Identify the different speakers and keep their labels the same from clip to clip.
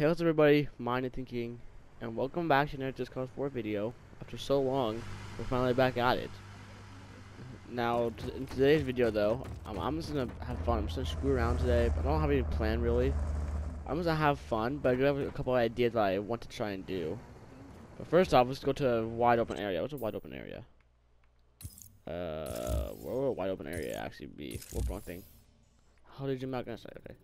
Speaker 1: Hey what's everybody, Mind and thinking, and welcome back to another Cause 4 video. After so long, we're finally back at it. Now, in today's video though, I'm, I'm just gonna have fun. I'm just gonna screw around today. I don't have any plan really. I'm just gonna have fun, but I do have a couple ideas that I want to try and do. But first off, let's go to a wide open area. What's a wide open area? Uh, where would a wide open area actually be? What wrong thing? How did you not gonna say? Okay.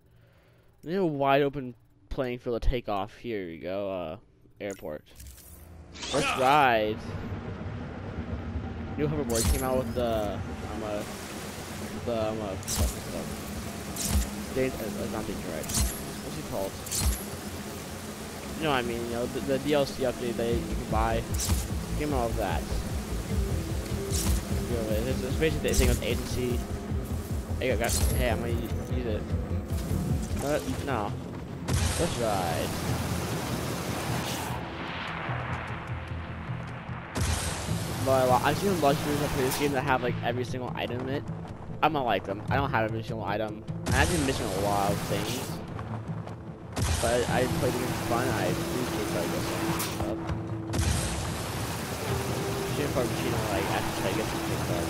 Speaker 1: We need a wide open playing field to take off. Here we go. Uh, airport. Let's ride. New hoverboard came out with the um, uh, the what's it called? Days, uh, uh, not Danger Ride. What's it called? You know what I mean? You know the, the DLC update that you can buy. Came out with that. You know, it's, it's basically the thing with agency. Hey, I got, hey, I'm gonna use, use it. Uh, no. Let's ride. But I've seen luxuries up this game that have like every single item in it. I'm not like them. I don't have every single item. I've actually missing a lot of things. But I, I played game for fun. I appreciate that I guess stuff. Shouldn't like try to get some things done.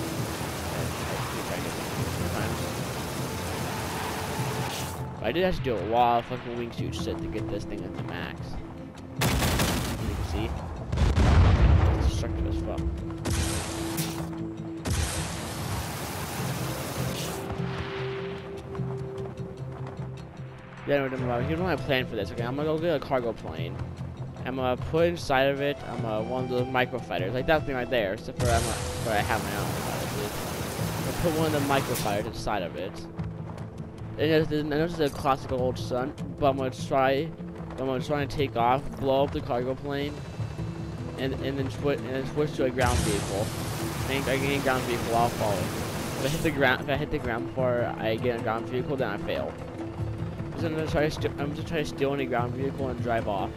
Speaker 1: And I actually get some sometimes. I did have to do a lot of fucking wingsuit shit to get this thing at the max. You can see. It's destructive as fuck. Yeah, no, here's my plan for this. Okay, I'm gonna go get a cargo plane. I'm gonna put inside of it. I'm gonna one of those microfighters, like that thing right there. Except for I'm gonna, for I have my own. I'll put one of the microfighters inside of it. And it's, and this is a classical old stunt, but I'm gonna try. I'm gonna try take off, blow up the cargo plane, and and then switch and then switch to a ground vehicle. And I get a ground vehicle, I'll follow. If I hit the ground, if I hit the ground before I get a ground vehicle, then I fail. I'm gonna try to. I'm just trying to steal any ground vehicle and drive off.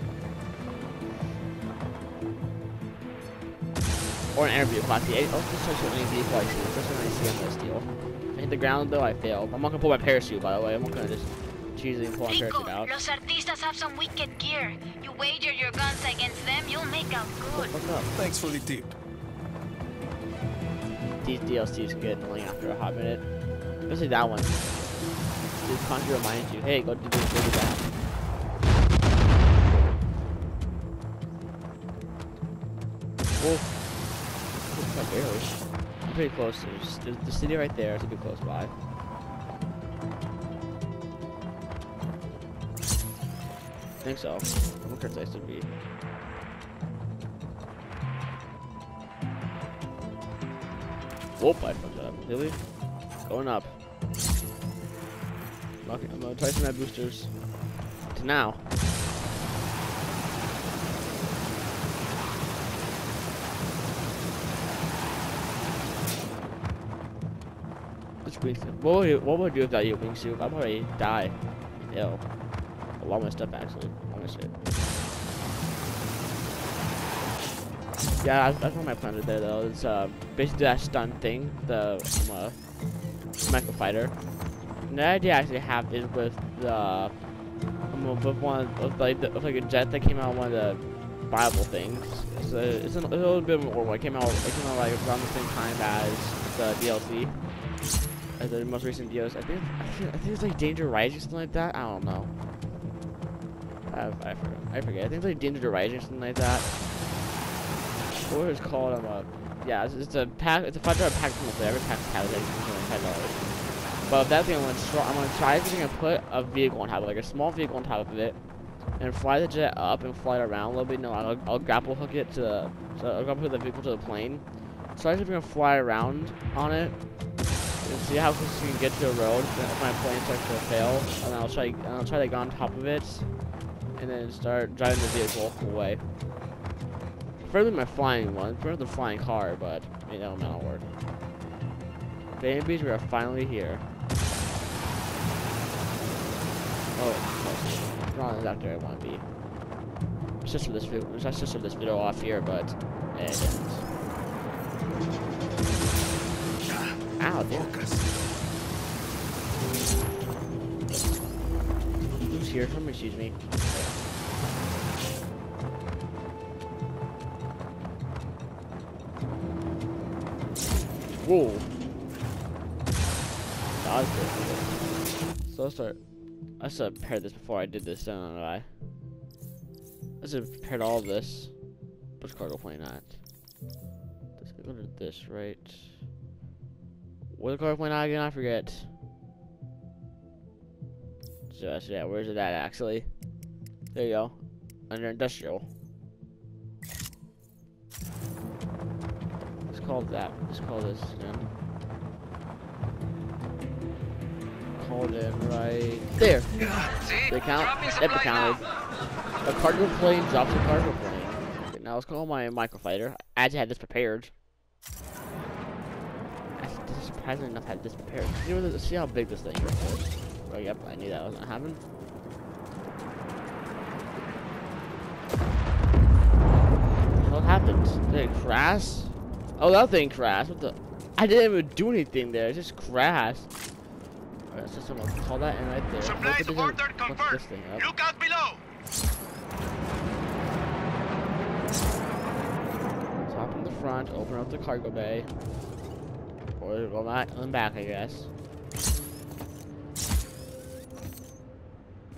Speaker 1: Or an air vehicle. I. I'll just try to steal any vehicle I see. Especially when I see I'm gonna steal. If I hit the ground though, I failed. I'm not gonna pull my parachute by the way. I'm not gonna just cheesily pull my
Speaker 2: Rico,
Speaker 1: parachute out.
Speaker 2: los artistas have some wicked gear. You wager your guns against them, you'll make out good.
Speaker 1: What's up?
Speaker 3: Thanks for the tip.
Speaker 1: These DLCs get annoying after a hot minute. Especially that one. Dude, constantly reminds you, hey, go do this, go do that. Whoa. Looks like barely. I'm pretty close. There's, the city right there. It's a bit close by. I think so. I'm gonna try to be. Whoop, I fucked up. Really? Going up. I'm gonna try some my boosters. To now. Wingsuit. What would, you- what would I do without your wingsuit? I'd probably die. Ew. A lot of stuff actually. Shit. Yeah, that's, that's what my plan is there though. It's uh, basically that stun thing, the um, uh, micro fighter. The idea I actually have is with the um, with one of like the, with like a jet that came out one of the Bible things. So it's a, it's a little bit more. What came out it came out like around the same time as the DLC, as the most recent videos. I think I think, I think it's like Danger Rising or something like that. I don't know. I, I forget. I forget. I think it's like Danger Rising or something like that. What is it called? Um, uh, yeah, it's, it's a pack. It's a five dollar pack from Every pack has like ten dollars. But that thing, I'm gonna try. I'm gonna try and put a vehicle on top, of it, like a small vehicle on top of it, and fly the jet up and fly it around a little bit. No, I'll, I'll grapple hook it to the. So I'll grapple the vehicle to the plane. So I'm gonna fly around on it and see how close you can get to a road. If my plane starts to fail, and I'll try. And I'll try to get on top of it, and then start driving the vehicle away. Further my flying one, further the flying car, but I mean, that will not work. Babies, we are finally here. Oh, not exactly where I want to be. It's just this video. Just this video off here, but it. Ow.
Speaker 3: Focus.
Speaker 1: Who's here? Somebody excuse me. Whoa. That was good. So let's start. I should have prepared this before I did this, don't I? I should have prepared all this. Which cargo plane at? Let's go to this, right? Where's the cargo plane at again? I forget. Just, yeah, where's it at actually? There you go. Under industrial. Let's call that. Let's call this again. Called it right there.
Speaker 3: See?
Speaker 1: They count?
Speaker 3: Supply
Speaker 1: counted. A cargo plane drops a cargo plane. Okay, now let's call my microfighter. I actually had this prepared. I surprisingly enough had this prepared. You know, see how big this thing is. Oh, yep, I knew that wasn't happening. What happened? Did it crash? Oh, that thing crashed. What the? I didn't even do anything there. It just crashed. Alright, so someone call that in right there.
Speaker 3: Supplies
Speaker 1: this-
Speaker 3: ordered confirmed. Look out below.
Speaker 1: Top in the front, open up the cargo bay. Or go back the back, I guess.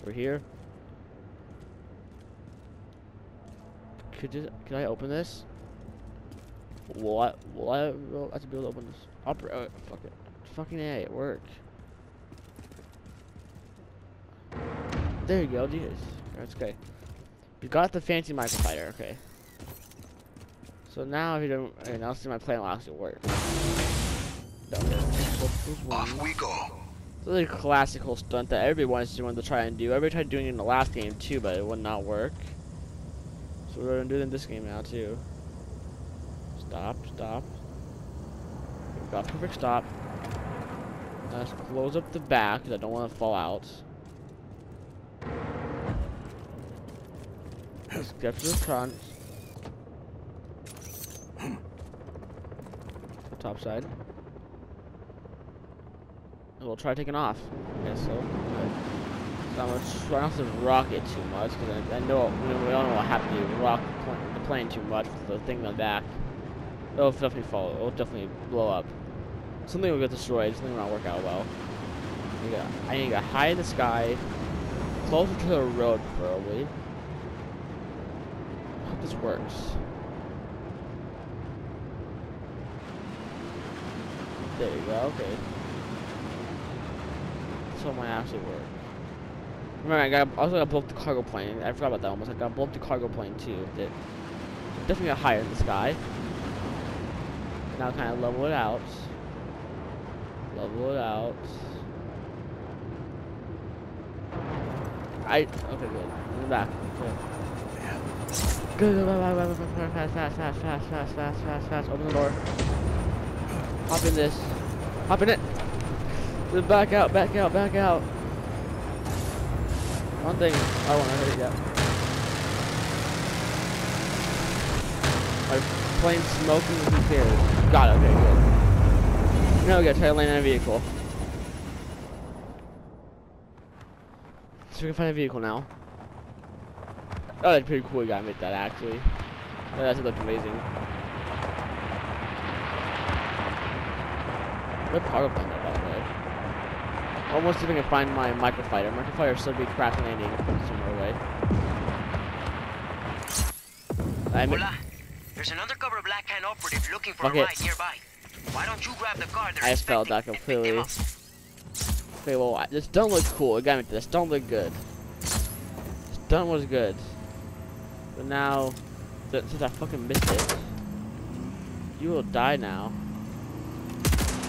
Speaker 1: We're here. Could you, could I open this? Will I, will I, have to be able to open this? Oper uh, fuck it. Fucking A, it worked. There you go, Jesus. That's okay. You got the fancy microfighter, okay. So now if you don't, I'll see my plan will actually work. Down there. Wings.
Speaker 3: we go.
Speaker 1: So the classical stunt that everybody wants to want to try and do. Everybody tried doing it in the last game too, but it would not work. So we're gonna do it in this game now too. Stop, stop. We've got perfect stop. Let's close up the back because I don't want to fall out. Let's get to the front. The top side. We'll try taking off. I guess so. Good. So I'm gonna try not to rock it too much because I, I know we, all know what happened to you. rock the plane, the plane too much with the thing on the back. It'll definitely fall. It'll definitely blow up. Something will get destroyed. Something will not work out well. You got, I need to get high in the sky, closer to the road, probably. Hope this works. There you go. Okay so my actually work. Remember, I got also got to blow up the cargo plane. I forgot about that almost. I got to blow up the cargo plane too. That definitely got higher in the sky. Now kind of level it out. Level it out. I okay good. I'm back. Good. Good. Fast, fast, fast, fast, fast, fast, fast, fast. Open the door. Hop in this. Hop in it. Back out, back out, back out. One thing I want to hit yet. My plane smoking who cares? Got it, okay, good. Now we gotta try to land in a vehicle. So we can find a vehicle now. Oh, that's pretty cool. You gotta make that actually. Yeah, that looked amazing. What cargo plane though, by the way? Almost if I can find my microfighter. Microfighter should be crash landing somewhere away. I mean,
Speaker 4: Hola. There's an undercover Black Hand operative looking for
Speaker 1: Fuck
Speaker 4: a ride nearby. Why don't you grab the car
Speaker 1: I felt that
Speaker 4: and pick them
Speaker 1: completely. Okay, well, this don't look cool. It got me. This don't look good. This stunt was good. But now, since I fucking missed it, you will die now.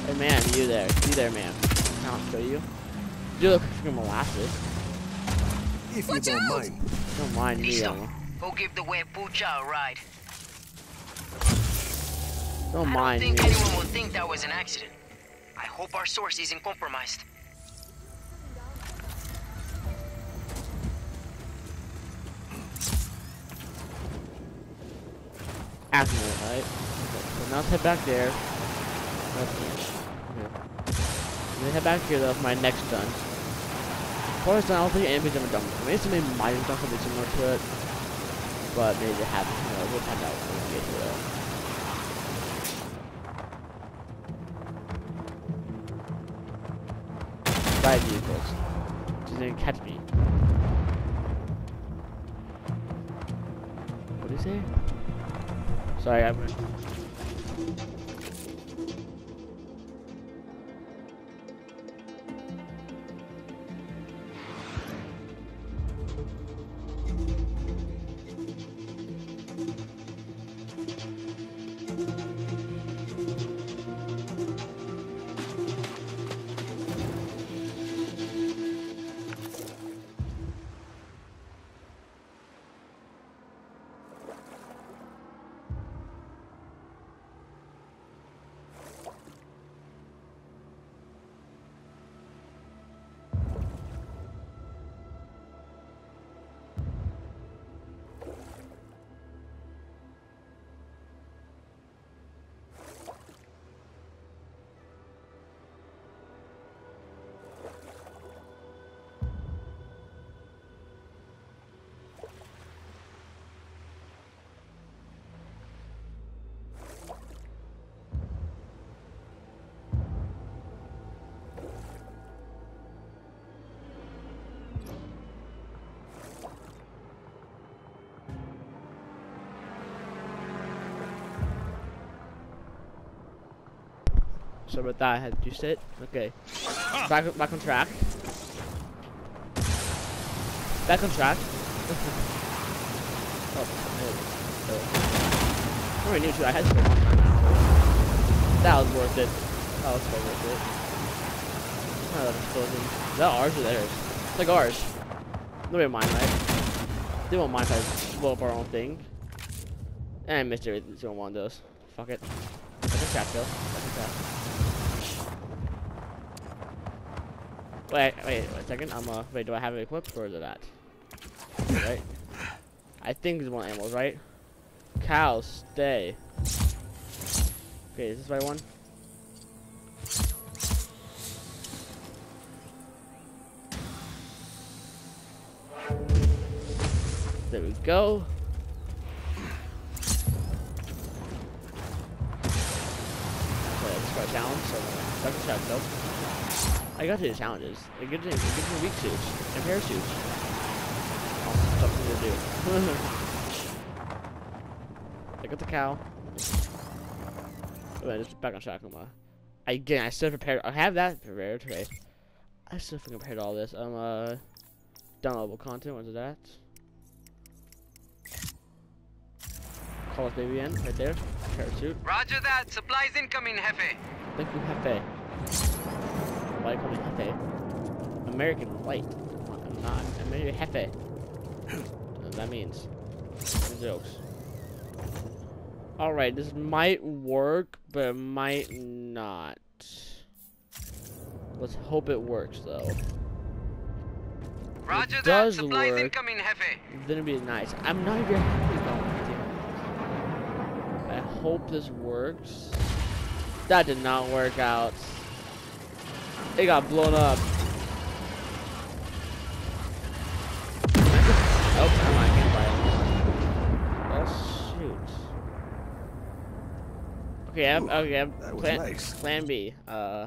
Speaker 1: Hey, man, you there. You there, man. Can I show you? You look like freaking molasses.
Speaker 5: If you don't mind.
Speaker 1: Don't mind me,
Speaker 4: Listo.
Speaker 1: um,
Speaker 4: Go give the way Pucha a ride.
Speaker 1: Don't mind.
Speaker 4: I don't
Speaker 1: mind me.
Speaker 4: think anyone will think that was an accident. I hope our source isn't compromised.
Speaker 1: Accident, right? Okay, so now let's head back there. Let's, Let me head back here though for my next stunt. Forest I don't think anybody's ever done. I mean, somebody might have done something similar to it, but maybe they haven't. You know, we'll find out when we get to it. Bad vehicles. She's gonna catch me. What did he say? Sorry, I'm. So with that, I had to sit. Okay. Back, back on track. Back on track. Oh, oh, I already knew too. I had to spend a long time now. That was worth it. That was so worth it. Oh, that explosion. Is that ours or theirs? It's like ours. Nobody mind, right? They won't mind if I blow up our own thing. And I missed every single one of those. Fuck it. Back on track though. Back on track. Wait, wait, wait a second. I'm uh, wait. Do I have it equipped or is it that? Right. I think there's one animals, right? Cow, stay. Okay, is this right one? There we go. Okay, let's. So, uh. I got to the challenges. It gives me, it gives me weak suits and parachutes. Something to do. I got the cow. Wait, just back on Shakuma. Again, I still prepared. I have that prepared today. I still prepared all this. Um, uh, downloadable content. What is that? Call us baby in right there. Parachute.
Speaker 4: Roger that. Supplies incoming, Jefe.
Speaker 1: Thank you, Jefe. Why call me Jefe? American white. I'm not. Maybe Jefe. That means. Jokes. Alright, this might work, but it might not. Let's hope it works, though.
Speaker 4: Roger that.
Speaker 1: does
Speaker 4: Supplies
Speaker 1: work.
Speaker 4: incoming, Jefe.
Speaker 1: Then it'd be nice. I'm not even happy about it. I hope this works. That did not work out. It got blown up. Oh, never mind. I can't buy it. Oh, shoot. Okay, I'm, okay, I'm
Speaker 5: that was
Speaker 1: plan,
Speaker 5: nice.
Speaker 1: plan B. Uh,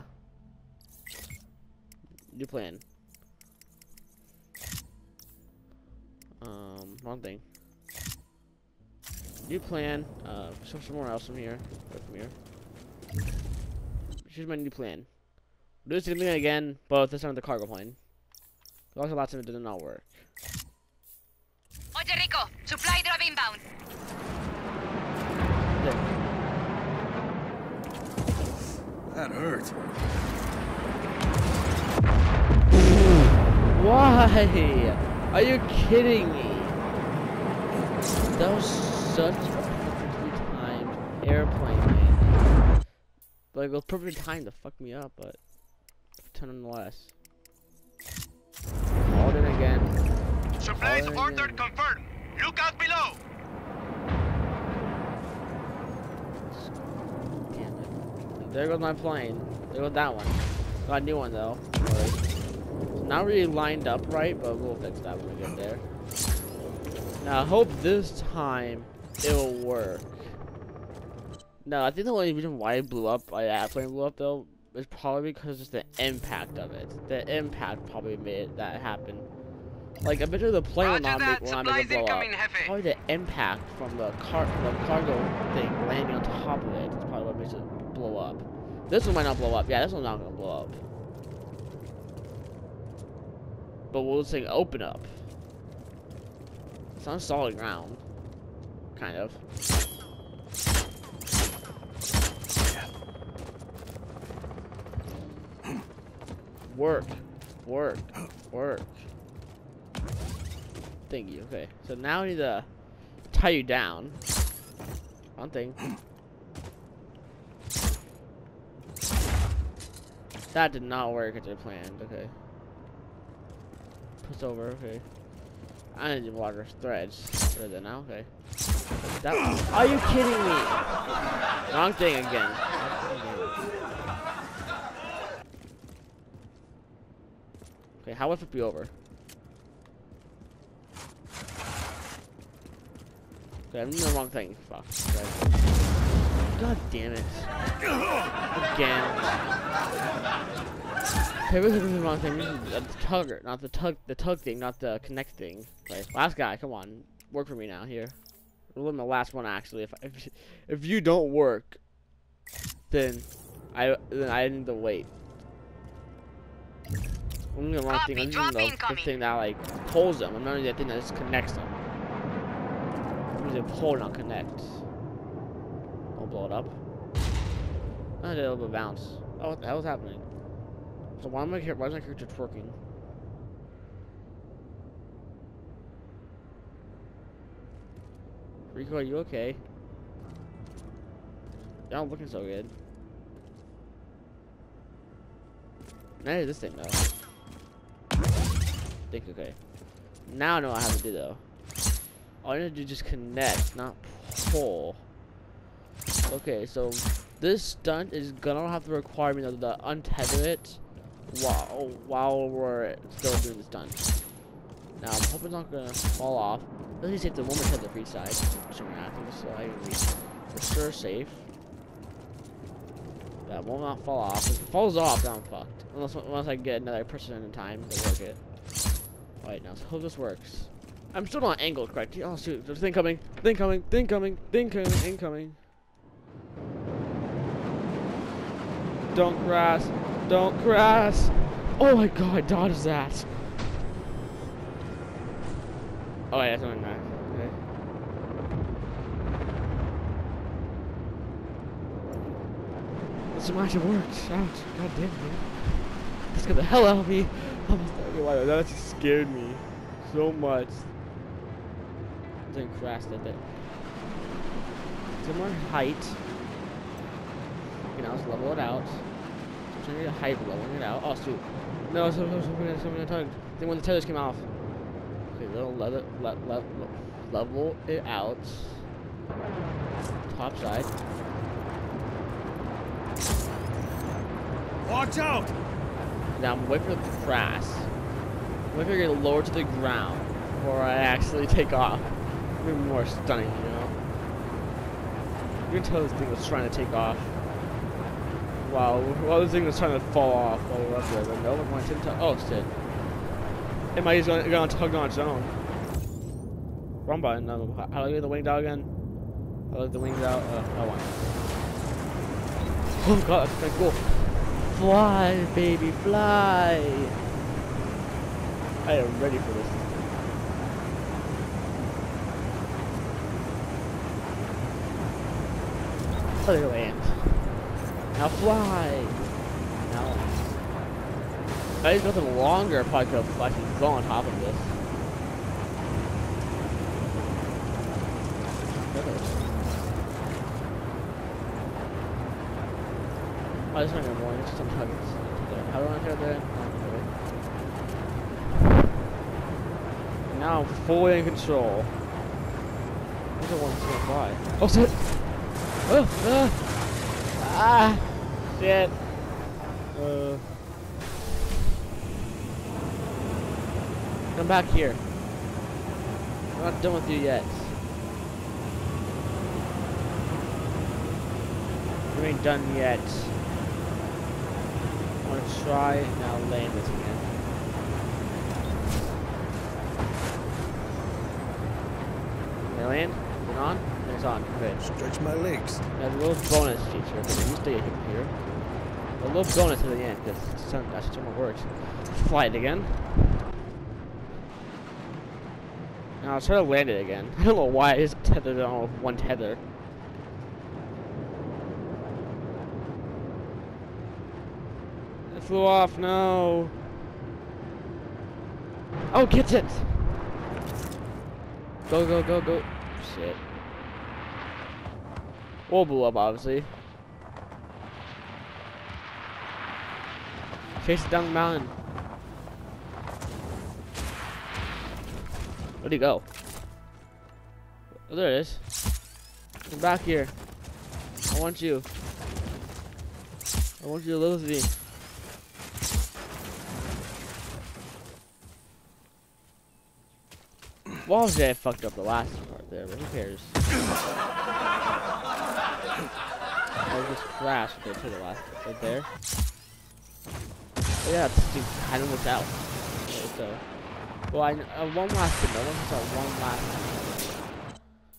Speaker 1: new plan. Um, wrong thing. New plan. Uh, somewhere else from here. From here. Here's my new plan. Do this thing again, but this time with the cargo plane. There's Also, lots of it did not work.
Speaker 2: Oye, Rico, supply drop inbound.
Speaker 1: There.
Speaker 5: That hurt.
Speaker 1: Why? Are you kidding me? That was such a perfectly timed airplane man. Like, it was perfectly timed to fuck me up, but nonetheless. Called it again.
Speaker 3: Supplies ordered confirmed. Look out below.
Speaker 1: There goes my plane. There goes that one. Got a new one though. It's not really lined up right, but we'll fix that when we get there. Now, I hope this time it'll work. No, I think the only reason why it blew up, why that plane blew up though, is probably because it's the impact of it. The impact probably made that happen. Like, I bet you the plane will not make, will not make blow up. Probably the impact from the car, the cargo thing landing on top of it is probably what makes it blow up. This one might not blow up. Yeah, this one's not gonna blow up. But will this thing open up? It's on solid ground. Kind of. Work. Work. Work. Thank you. Okay. So now I need to tie you down. One thing. That did not work as I planned. Okay. Push over. Okay. I need to water threads. What is it now? Okay. That, are you kidding me? Wrong thing again. Okay, how would it be over? Okay, I'm doing the wrong thing. Fuck. Okay. God damn it. Again. Okay, we're doing the wrong thing. This is the tugger, not the tug, the tug thing, not the connect thing. Okay, last guy, come on, work for me now. Here, we're the last one actually. If if if you don't work, then I then I need to wait. I'm doing the wrong thing. I'm using the, the thing that like pulls them. I'm not using the thing that just connects them. I'm using pull, not connect. I'll blow it up. I did a little bit of bounce. Oh, what the hell is happening? So why am I here? Why is my character twerking? Rico, are you okay? You're not looking so good. Now this thing though. Think okay. Now I know what I have to do though. All I need to do is just connect, not pull. Okay, so this stunt is gonna have to require me to untether it while while we're still doing the stunt. Now I'm hoping it's not gonna fall off. At least hit the one more the free side. So I can be for sure safe. That will not fall off. If it falls off, then I'm fucked. Unless unless I get another person in time to work it. Alright, now so hope this works. I'm still not angled correct. Oh shoot, there's a thing coming, thing coming, thing coming, thing coming, incoming. Don't crash. Don't crash. Oh my god, dodge that. Oh yeah, something like that. Okay. This might have worked. Ouch. God damn it. That scared the hell out of me. That just scared me so much. Didn't crash, did it? Some height. You know, let's level it out. So trying to get height leveling it out. Oh, shoot. No, something, something, something tugged. Then when the tethers came off. Okay, little leather, le le level it out. Top side.
Speaker 5: Watch out!
Speaker 1: Now I'm waiting for the crash. I'm waiting for it to get lowered to the ground before I actually take off. Maybe more stunning, you know? You can tell this thing was trying to take off. Wow, while this thing was trying to fall off while we were up there, but no, we're going to Oh shit. It might just going to tug on its own. Wrong button. How do I get the winged out again? I let the wings out. Uh, oh, one. Oh god, that's kind of cool. Fly, baby, fly! I am ready for this. There land. Now fly! Now If I used nothing longer, I probably could have gone on top of this. Oh, this is not more. It's just some tuggets. How do I get there? Now I'm fully in control. I don't want to fly. Oh shit! Oh, ah! Ah! Shit! Uh. Come back here. I'm not done with you yet. You ain't done yet. I'm gonna try now land this again. Can I land? Is it on? It's on. Good.
Speaker 5: Stretch my legs.
Speaker 1: There's a little bonus feature. Can you stay here? A little bonus at the end because that's just what works. Fly it again. Now I'll try to land it again. I don't know why it is tethered on with one tether. Flew off, no. Oh, gets it! Go, go, go, go. Shit. All blew up, obviously. Chase it down the mountain. Where'd he go? Oh, there it is. Come back here. I want you. I want you to live with me. Well, obviously I fucked up the last part there, but who cares? I just crashed there to the last right there. Oh, yeah, it's kind of worked out. Okay, so, well, I uh, one last thing. I want to start one last.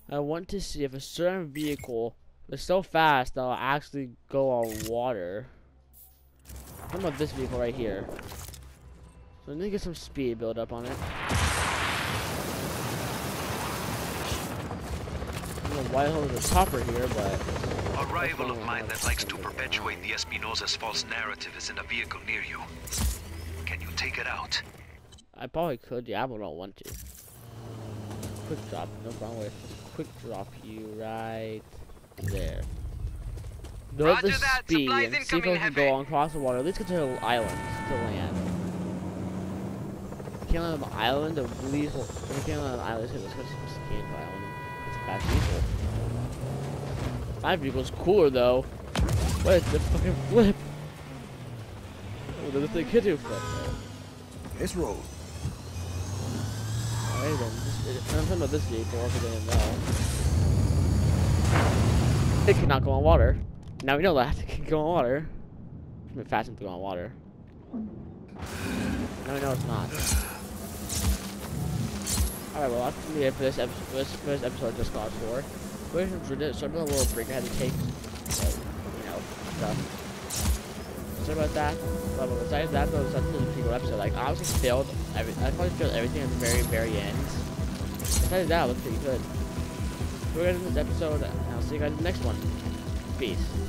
Speaker 1: I want to see if a certain vehicle is so fast that will actually go on water. How about this vehicle right here? So let me get some speed build up on it. I don't know why there's a topper here, but
Speaker 3: A rival of mine that likes to perpetuate the Espinosa's false narrative is in a vehicle near you. Can you take it out?
Speaker 1: I probably could. Yeah, but I don't want to. Quick drop, no problem with quick drop you right there. Build
Speaker 4: Roger
Speaker 1: the
Speaker 4: that.
Speaker 1: speed
Speaker 4: Supplies
Speaker 1: and see if we can go on across the water. At least get to the island to land. Can't land on the island. At least if we can't land on the island. Let's go to Island. Fast vehicle. My vehicle's cooler though. What is the fucking flip? Oh, the thing could do flip though.
Speaker 5: Let's.
Speaker 1: Alright then, just, I'm talking about this vehicle, if you didn't know. It cannot go on water. Now we know that, it can go on water. It's fast enough to go on water. Now we know it's not. Alright, well that's gonna be it for this episode, for this, this episode of Just Cause 4. We're gonna a little break I had to take, you know, stuff. Sorry about that. But besides that, though, that's a pretty good episode. Like, I honestly failed. Every, I probably failed everything at the very, very end. Besides that, it looks pretty good. We're gonna end this episode, and I'll see you guys in the next one. Peace.